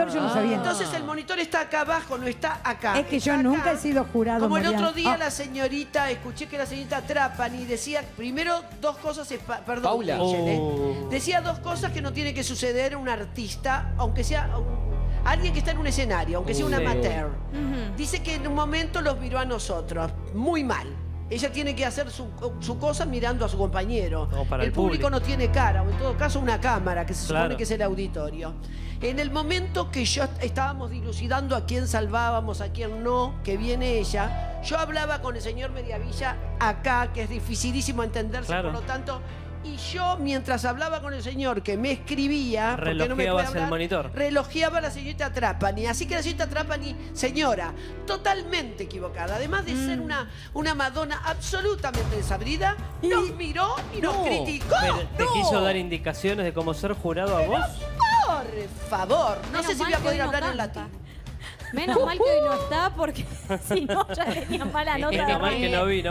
monitor yo no sabía. Entonces el monitor está acá abajo, no está acá. Es que está yo acá. nunca he sido jurado, Como el otro día Ah. la señorita, escuché que la señorita Trapani decía, primero dos cosas, perdón, Paula. ¿eh? Oh. decía dos cosas que no tiene que suceder un artista, aunque sea un- alguien que está en un escenario, aunque sea un amateur. Dice que en un momento los miró a nosotros, muy mal. Ella tiene que hacer su, su cosa mirando a su compañero. No, para el público, público. no tiene cara, o en todo caso una cámara, que se supone Claro. que es el auditorio. En el momento que yo estábamos dilucidando a quién salvábamos, a quién no, que viene ella, yo hablaba con el señor Mediavilla acá, que es dificilísimo entenderse, Claro. por lo tanto, y yo mientras hablaba con el señor que me escribía, porque no me Relojeabas el hablar, monitor. relojeaba a la señorita Trapani. Así que la señorita Trapani, señora, totalmente equivocada. Además de Mm. ser una, una Madonna absolutamente desabrida, nos miró y nos No, criticó. Pero, ¿Te ¡No! quiso dar indicaciones de cómo ser jurado a vos? Por favor, no Menos sé si voy a que poder hoy no hablar en canta. latín. Menos mal que hoy no está porque si no ya tenía mala nota. Es de mal que no vino.